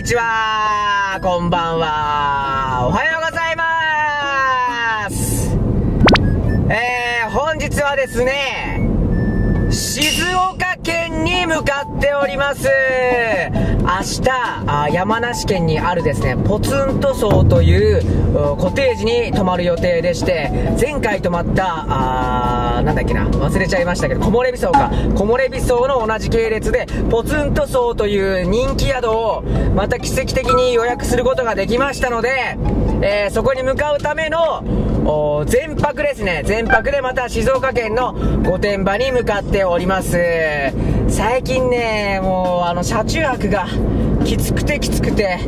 にちは。こんばんは。おはよう。向かっております。明日、山梨県にあるですね、ポツンと荘というコテージに泊まる予定でして、前回泊まった、あーなんだっけな、忘れちゃいましたけど、木漏れ日荘か。木漏れ日荘の同じ系列で、ポツンと荘という人気宿を、また奇跡的に予約することができましたので、えーそこに向かうための、全泊ですね。全泊でまた静岡県の御殿場に向かっております。最近ね、もうあの車中泊がきつくてきつくて、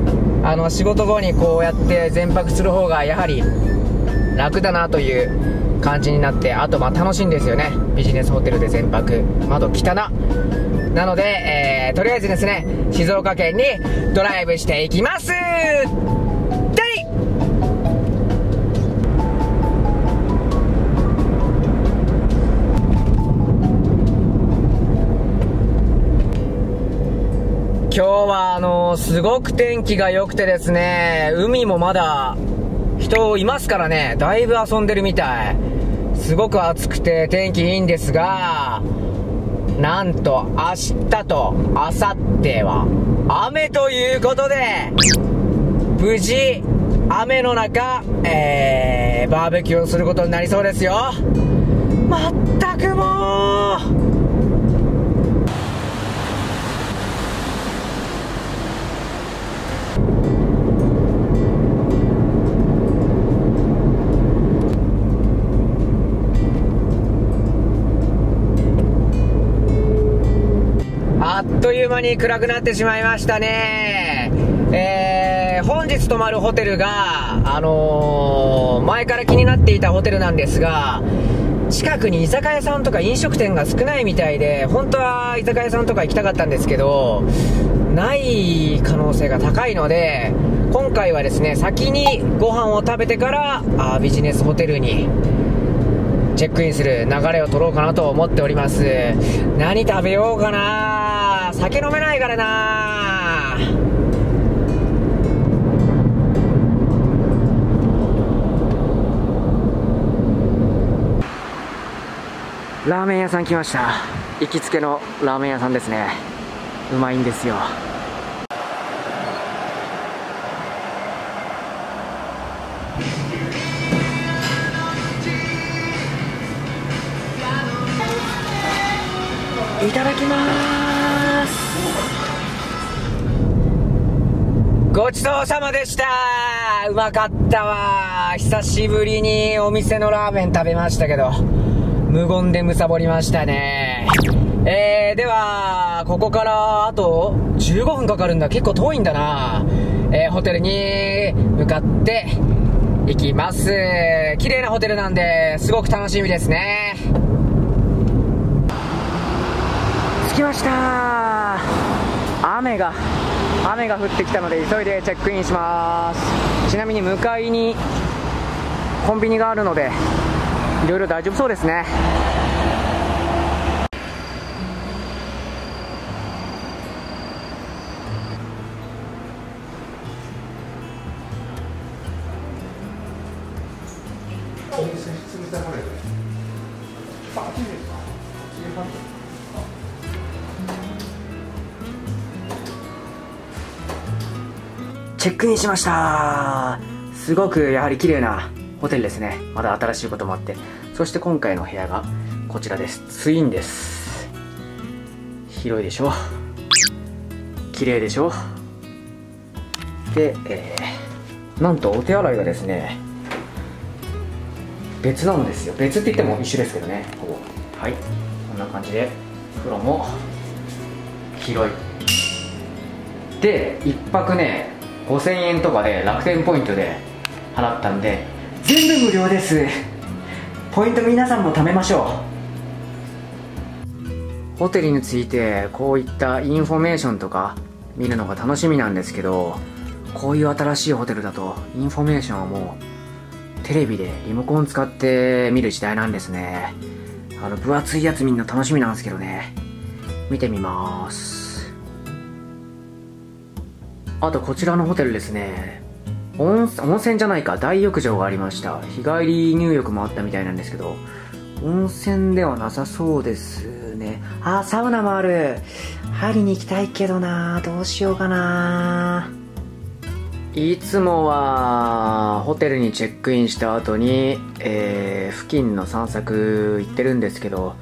あの仕事後にこうやって全泊する方がやはり楽だなという感じになって、あとまあ楽しいんですよね。ビジネスホテルで全泊。窓汚な。なので、えーとりあえずですね、静岡県にドライブしていきます今日はあのすごく天気が良くてですね、海もまだ人いますからね、だいぶ遊んでるみたい。すごく暑くて天気いいんですが、なんと明日と明後日は雨ということで、無事雨の中、えー、バーベキューをすることになりそうですよ。まったくもという間に暗くなってしまいましたね。えー、本日泊まるホテルが、あのー前から気になっていたホテルなんですが、近くに居酒屋さんとか飲食店が少ないみたいで、本当は居酒屋さんとか行きたかったんですけど、ない可能性が高いので、今回はですね、先にご飯を食べてから、あビジネスホテルにチェックインする流れを取ろうかなと思っております。何食べようかな酒飲めないからなラーメン屋さん来ました。行きつけのラーメン屋さんですね。うまいんですよ。いただきます。ごちそうさまでした。うまかったわ。久しぶりにお店のラーメン食べましたけど。無言でむさぼりましたね。えー、ではここからあと15分かかるんだ。結構遠いんだな。えー、ホテルに向かって行きます。綺麗なホテルなんですごく楽しみですね。着きました。雨が雨が降ってきたので急いでチェックインします。ちなみに向かいにコンビニがあるのでいろいろ大丈夫そうですね。チェックインしました。すごくやはり綺麗なホテルですね。まだ新しいこともあって。そして今回の部屋がこちらです。ツインです。広いでしょ。綺麗でしょ。で、えー、なんとお手洗いがですね別なんですよ。別って言っても一緒ですけどね。ほぼ。はい。こんな感じで風呂も広い。で1泊ね5000円とかで楽天ポイントで払ったんで全部無料です。ポイント皆さんも貯めましょう。ホテルについてこういったインフォメーションとか見るのが楽しみなんですけどこういう新しいホテルだとインフォメーションはもうテレビでリモコン使って見る時代なんですね。あの分厚いやつ見るの楽しみなんですけどね。見てみます。あとこちらのホテルですね。温泉じゃないか。大浴場がありました。日帰り入浴もあったみたいなんですけど温泉ではなさそうですね。あサウナもある。入りに行きたいけどな。どうしようかな。いつもはホテルにチェックインした後に、えー、付近の散策行ってるんですけど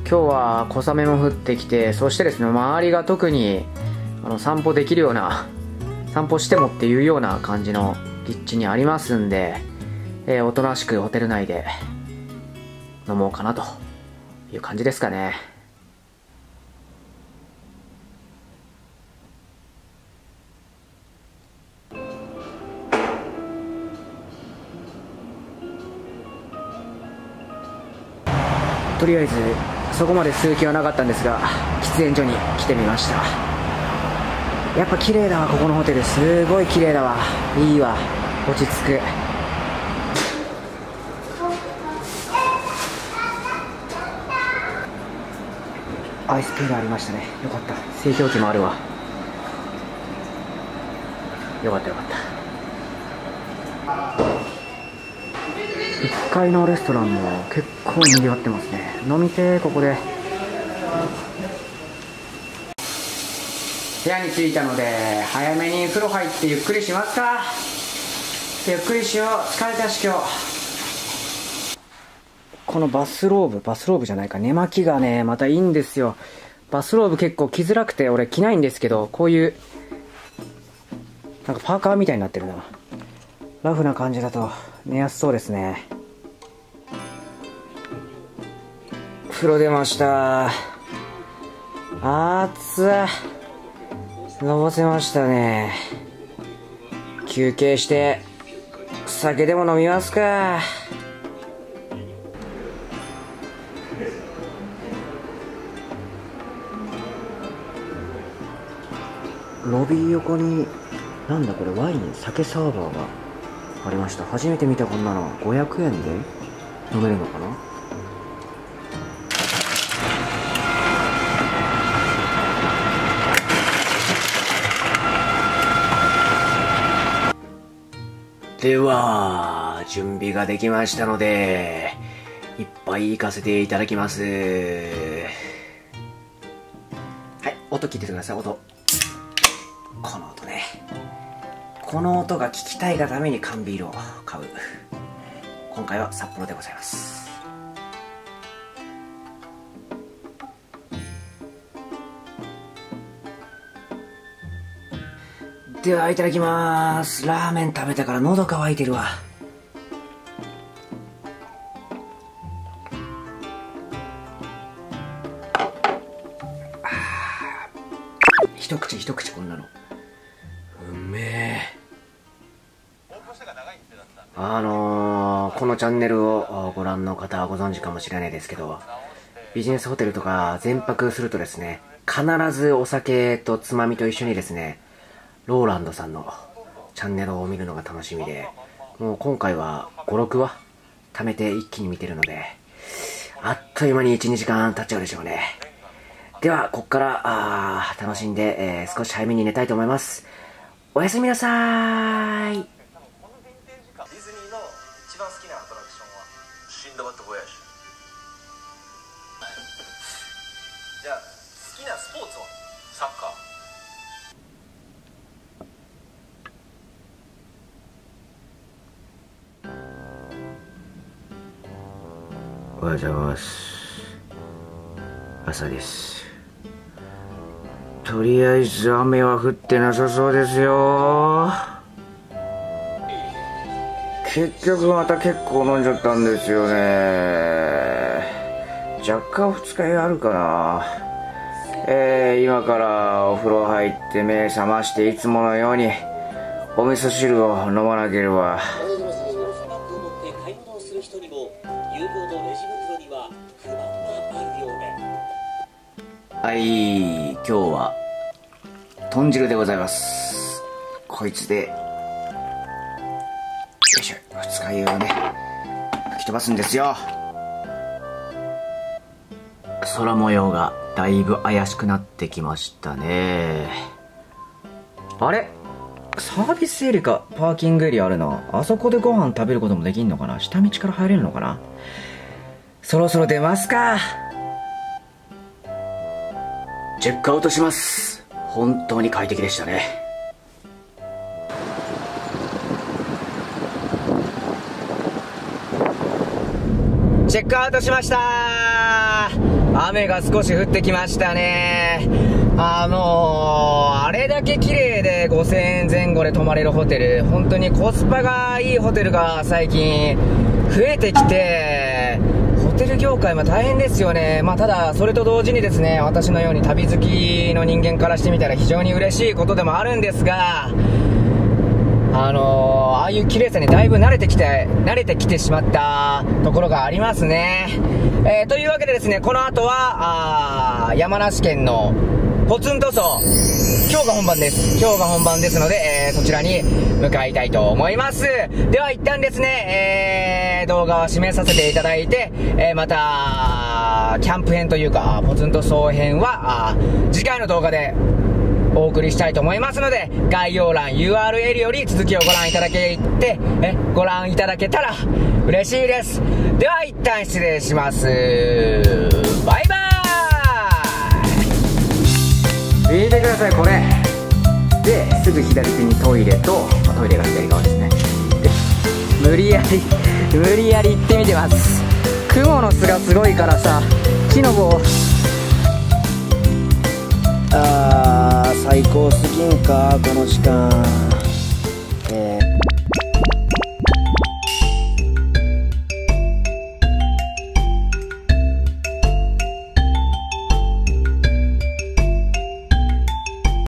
今日は小雨も降ってきてそしてですね周りが特にあの散歩できるような散歩してもっていうような感じの立地にありますんで、えー、おとなしくホテル内で飲もうかなという感じですかね。とりあえずそこまで数気はなかったんですが喫煙所に来てみましたやっぱ綺麗だわここのホテル。すごい綺麗だわ。いいわ。落ち着く。アイスプールありましたね。よかった。製氷機もあるわ。よかったよかった。1階のレストランも結構にぎわってますね。飲みてここで。部屋に着いたので早めに風呂入ってゆっくりしますか？ゆっくりしよう。疲れたし今日このバスローブバスローブじゃないか。寝巻きがねまたいいんですよ。バスローブ結構着づらくて俺着ないんですけどこういうなんかパーカーみたいになってるな。ラフな感じだと寝やすそうですね。風呂出ました。暑い。のぼせましたね。休憩して酒でも飲みますか。ロビー横になんだこれワイン酒サーバーがありました。初めて見たこんなの。500円で飲めるのかな？では、準備ができましたので、いっぱい行かせていただきます。はい、音聞いててください、音。この音ね。この音が聞きたいがために缶ビールを買う。今回は札幌でございます。ではいただきます。ラーメン食べたから喉乾いてるわ。一口一口こんなの。うめえ。あのー、このチャンネルをご覧の方はご存知かもしれないですけどビジネスホテルとか全泊するとですね必ずお酒とつまみと一緒にですねローランドさんのチャンネルを見るのが楽しみで、もう今回は5、6話貯めて一気に見てるので、あっという間に1、2時間経っちゃうでしょうね。では、こっから、あ楽しんで、えー、少し早めに寝たいと思います。おやすみなさーい。じゃあ、好きなスポーツは？サッカー。おはようございます。朝です。とりあえず雨は降ってなさそうですよ。結局また結構飲んじゃったんですよね。若干二日酔いあるかな。えー、今からお風呂入って目覚ましていつものようにお味噌汁を飲まなければ。はい今日は豚汁でございます。こいつでよいしょ二日酔いをね吹き飛ばすんですよ。空模様がだいぶ怪しくなってきましたね。あれ？サービスエリカパーキングエリアあるな。あそこでご飯食べることもできんのかな？下道から入れるのかな？そろそろ出ますか。チェックアウトします。本当に快適でしたね。チェックアウトしました。雨が少し降ってきましたね。あのー、あれだけ綺麗で5000円前後で泊まれるホテル本当にコスパがいいホテルが最近増えてきてテル業界も大変ですよね。まあ、ただ、それと同時にですね、私のように旅好きの人間からしてみたら非常に嬉しいことでもあるんですが、あのー、ああいう綺麗さにだいぶ慣れてきて、慣れてきてしまったところがありますね。えー、というわけでですね、この後は、あ山梨県のポツンと層、今日が本番です。今日が本番ですので、えー、そちらに向かいたいと思います。では一旦ですね、えー、動画は締めさせていただいて、えー、また、キャンプ編というか、ポツンと層編は、次回の動画でお送りしたいと思いますので、概要欄 URL より続きをご覧いただけて、え、ご覧いただけたら嬉しいです。では一旦失礼します。バイバイ見てください、これ。で、すぐ左手にトイレと、まトイレが左側ですね。で、無理やり、無理やり行ってみてます。雲の巣がすごいからさ、木の棒、あー最高すぎんかこの時間